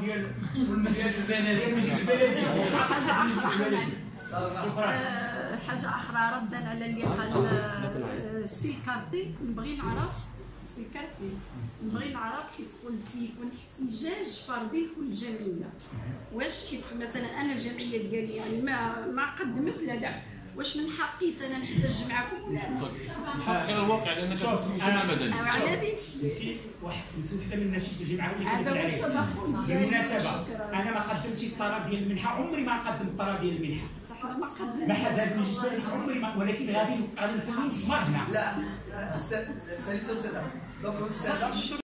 ديال حاجة أخرى حاجة أخرى ردا على اللي قال آه، السي كارتي. نبغي نعرف سي كارتي. نبغي نعرف كي تقول تيكون احتجاج فردي كل جمعية. واش كيف مثلا أنا الجمعية ديالي يعني ما ما قدمت لا داع واش من حقي أنا نحتج معكم ولا لا؟ الحق غير الواقع لأن كتسمي مجتمع مدني. على ديك أنت واحد أنت وحدة من الناس اللي الجمعيه اللي هذا بالمناسبة. أنا ما قدمتش الطلب ديال المنحة عمري ما قدمت الطلب ديال المنحة. ما قدمناش. ما حد هذا بالنسبة لي عمري ما ولكن غادي غادي نكون مسمار هنا. لا ساليته سلام دونك السادة